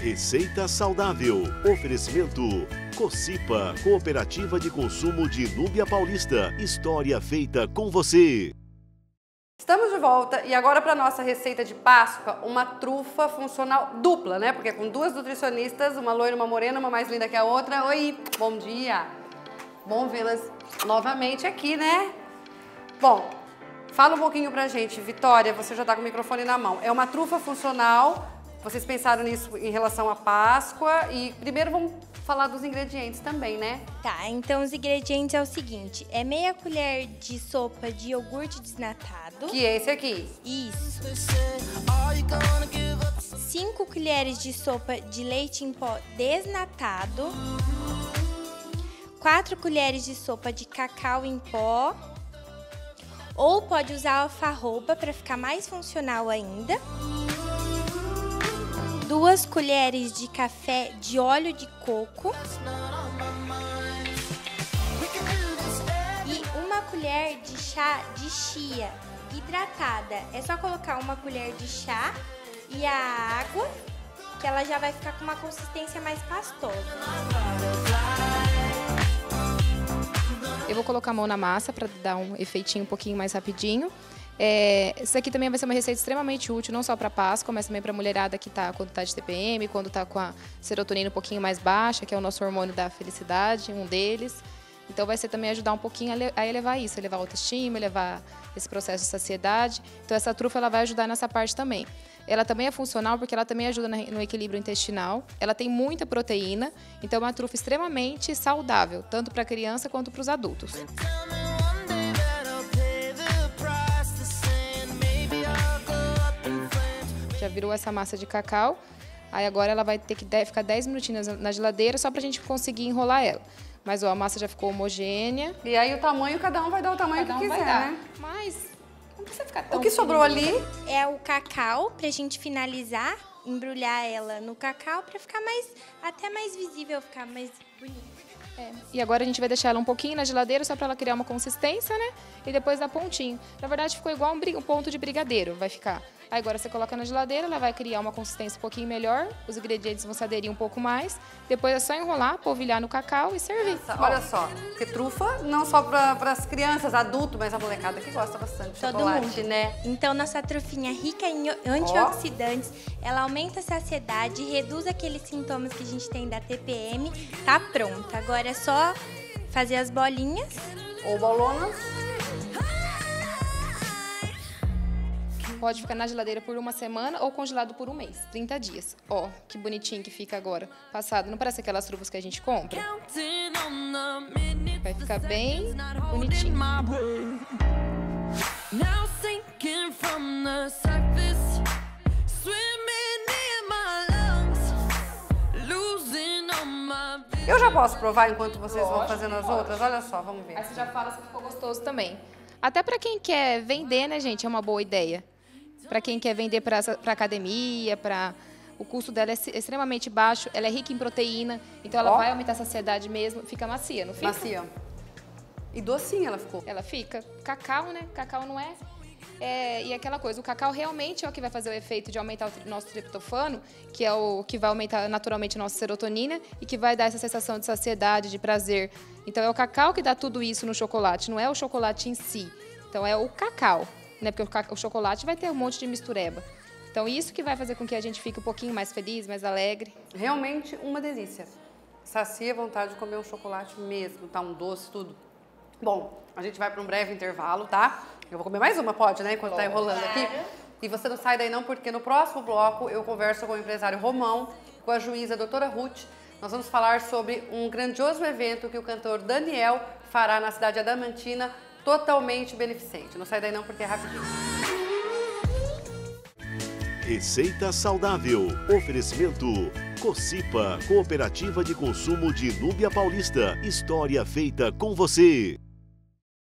Receita saudável. Oferecimento. Cocipa, Cooperativa de Consumo de Núbia Paulista. História feita com você. Estamos de volta e agora para nossa receita de Páscoa, uma trufa funcional dupla, né? Porque é com duas nutricionistas, uma loira uma morena, uma mais linda que a outra. Oi, bom dia. Bom vê-las novamente aqui, né? Bom, fala um pouquinho pra gente, Vitória, você já tá com o microfone na mão. É uma trufa funcional vocês pensaram nisso em relação à Páscoa e primeiro vamos falar dos ingredientes também, né? Tá, então os ingredientes é o seguinte: é meia colher de sopa de iogurte desnatado. Que é esse aqui. Isso. 5 colheres de sopa de leite em pó desnatado. 4 colheres de sopa de cacau em pó. Ou pode usar alfarroba para ficar mais funcional ainda duas colheres de café de óleo de coco e uma colher de chá de chia hidratada. É só colocar uma colher de chá e a água, que ela já vai ficar com uma consistência mais pastosa. Eu vou colocar a mão na massa para dar um efeitinho um pouquinho mais rapidinho. É, isso aqui também vai ser uma receita extremamente útil, não só para Páscoa, mas também para a mulherada que está quando está de TPM, quando está com a serotonina um pouquinho mais baixa, que é o nosso hormônio da felicidade, um deles. Então vai ser também ajudar um pouquinho a elevar isso, elevar a autoestima, elevar esse processo de saciedade. Então essa trufa ela vai ajudar nessa parte também. Ela também é funcional porque ela também ajuda no equilíbrio intestinal. Ela tem muita proteína, então é uma trufa extremamente saudável, tanto para a criança quanto para os adultos. Virou essa massa de cacau. Aí agora ela vai ter que ficar 10 minutinhos na geladeira só pra gente conseguir enrolar ela. Mas ó, a massa já ficou homogênea. E aí o tamanho, cada um vai dar o tamanho cada que um quiser, né? Mas não precisa ficar tão O que sobrou ali? É o cacau pra gente finalizar, embrulhar ela no cacau pra ficar mais, até mais visível, ficar mais bonito. É. E agora a gente vai deixar ela um pouquinho na geladeira só para ela criar uma consistência, né? E depois dar pontinho. Na verdade ficou igual um, um ponto de brigadeiro, vai ficar. Aí agora você coloca na geladeira, ela vai criar uma consistência um pouquinho melhor, os ingredientes vão se aderir um pouco mais. Depois é só enrolar, polvilhar no cacau e servir. Nossa, olha só, porque trufa não só para as crianças, adultos, mas a molecada que gosta bastante de Todo chocolate, mundo. né? Então nossa trufinha rica em antioxidantes, oh. ela aumenta a saciedade, reduz aqueles sintomas que a gente tem da TPM, tá pronta. Agora é só fazer as bolinhas. Ou bolonas. Pode ficar na geladeira por uma semana ou congelado por um mês, 30 dias. Ó, oh, que bonitinho que fica agora. Passado, não parece aquelas trufas que a gente compra? Vai ficar bem bonitinho. Eu já posso provar enquanto vocês Lógico, vão fazendo as pode. outras? Olha só, vamos ver. Aí você já fala se ficou gostoso também. Até para quem quer vender, né, gente, é uma boa ideia para quem quer vender para academia, para o custo dela é extremamente baixo, ela é rica em proteína, então ela oh. vai aumentar a saciedade mesmo, fica macia, não fica? Macia. E docinha ela ficou? Ela fica. Cacau, né? Cacau não é é, e aquela coisa, o cacau realmente é o que vai fazer o efeito de aumentar o nosso triptofano, que é o que vai aumentar naturalmente a nossa serotonina e que vai dar essa sensação de saciedade, de prazer. Então é o cacau que dá tudo isso no chocolate, não é o chocolate em si. Então é o cacau né? Porque o, chocolate vai ter um monte de mistureba. Então, isso que vai fazer com que a gente fique um pouquinho mais feliz, mais alegre. Realmente uma delícia. Sacia a vontade de comer um chocolate mesmo, tá? Um doce, tudo. Bom, a gente vai para um breve intervalo, tá? Eu vou comer mais uma, pode, né? Enquanto tá enrolando aqui. E você não sai daí não, porque no próximo bloco eu converso com o empresário Romão, com a juíza doutora Ruth. Nós vamos falar sobre um grandioso evento que o cantor Daniel fará na cidade adamantina totalmente beneficente. Não sai daí não porque é rapidinho. Receita saudável. Oferecimento. Cocipa, Cooperativa de Consumo de Núbia Paulista. História feita com você.